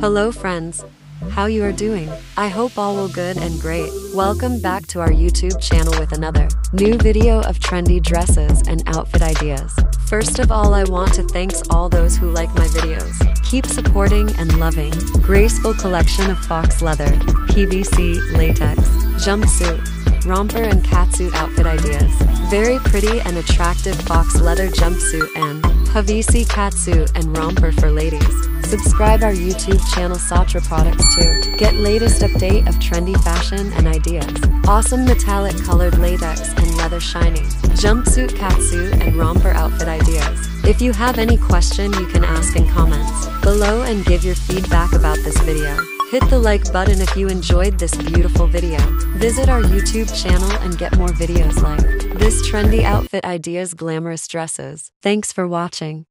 Hello friends. How you are doing? I hope all will good and great. Welcome back to our YouTube channel with another new video of trendy dresses and outfit ideas. First of all, I want to thanks all those who like my videos. Keep supporting and loving. Graceful collection of faux leather, PVC, latex, jumpsuit, romper and catsuit outfit ideas. Very pretty and attractive faux leather jumpsuit and PVC catsuit and romper for ladies. Subscribe our YouTube channel Sotra Products too. Get latest update of trendy fashion and ideas. Awesome metallic colored latex and leather shining. Jumpsuit, catsuit, and romper outfit ideas. If you have any question, you can ask in comments below and give your feedback about this video. Hit the like button if you enjoyed this beautiful video. Visit our YouTube channel and get more videos like this trendy outfit ideas glamorous dresses. Thanks for watching.